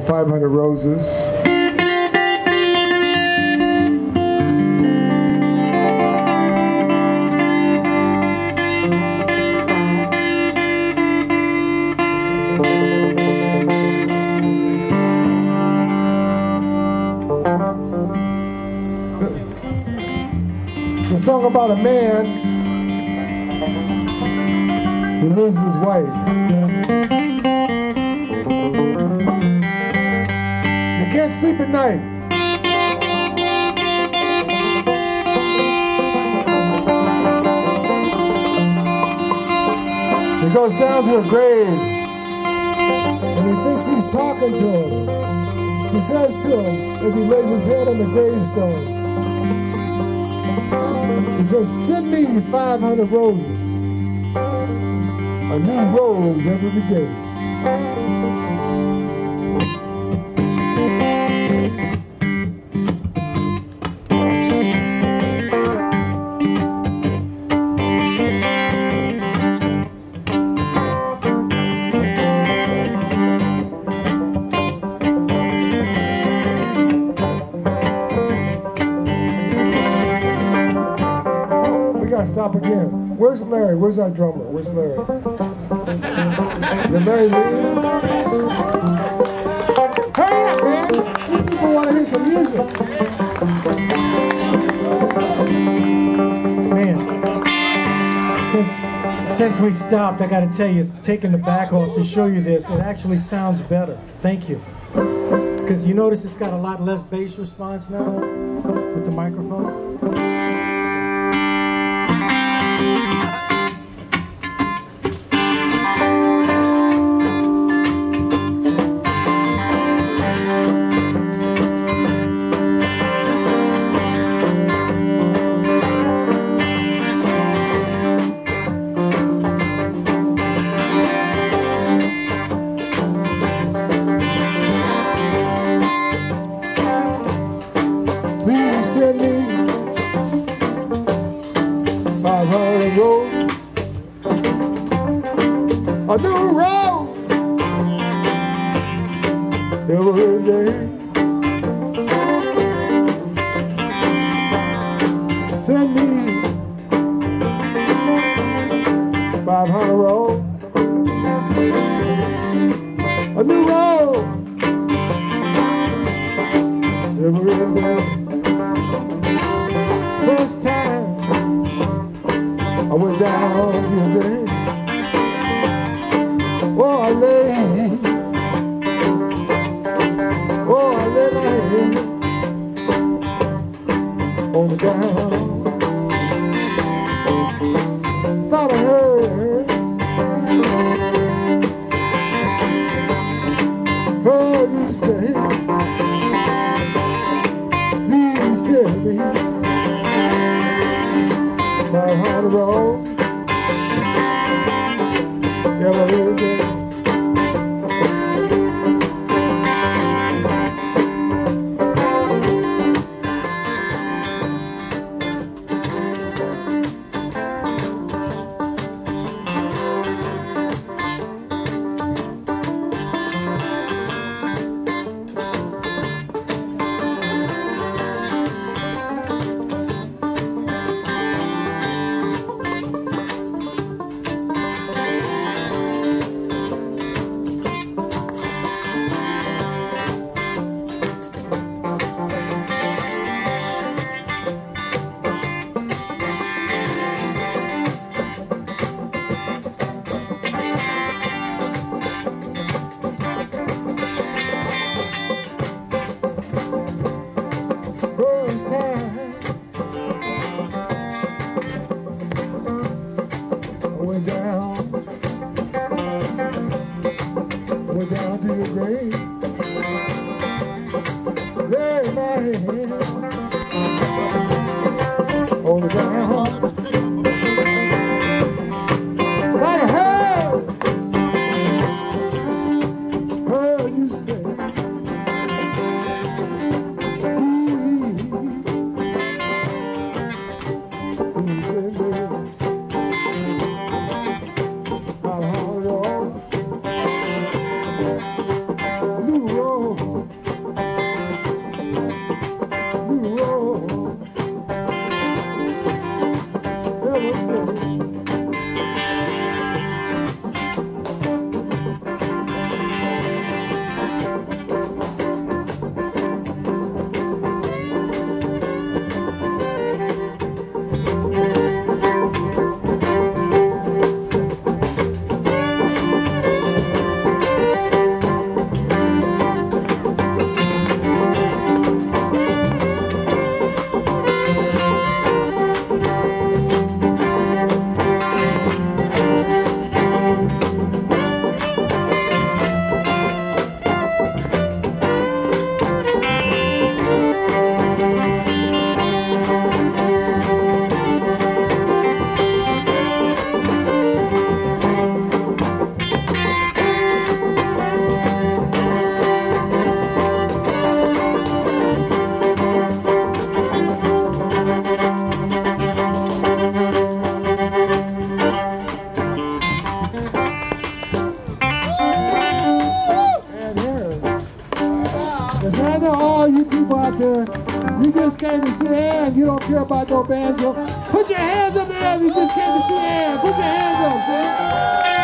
500 Roses. The song about a man who loses his wife. Can't sleep at night. He goes down to a grave and he thinks he's talking to him. She says to him as he lays his head on the gravestone, she says, Send me 500 roses, a new rose every day. Again. Where's Larry? Where's our drummer? Where's Larry? Did Larry leave? Man! These people want to hear some music. Man, since since we stopped, I got to tell you, taking the back off to show you this, it actually sounds better. Thank you. Because you notice it's got a lot less bass response now with the microphone. A new rose every day. Send me 500 roses, a new rose Thought I heard. Heard you say, please my heart every Hey, hey. Just came to see Ann. You don't care about no banjo. Put your hands up there you just came to see Ann. Put your hands up, see?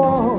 Want,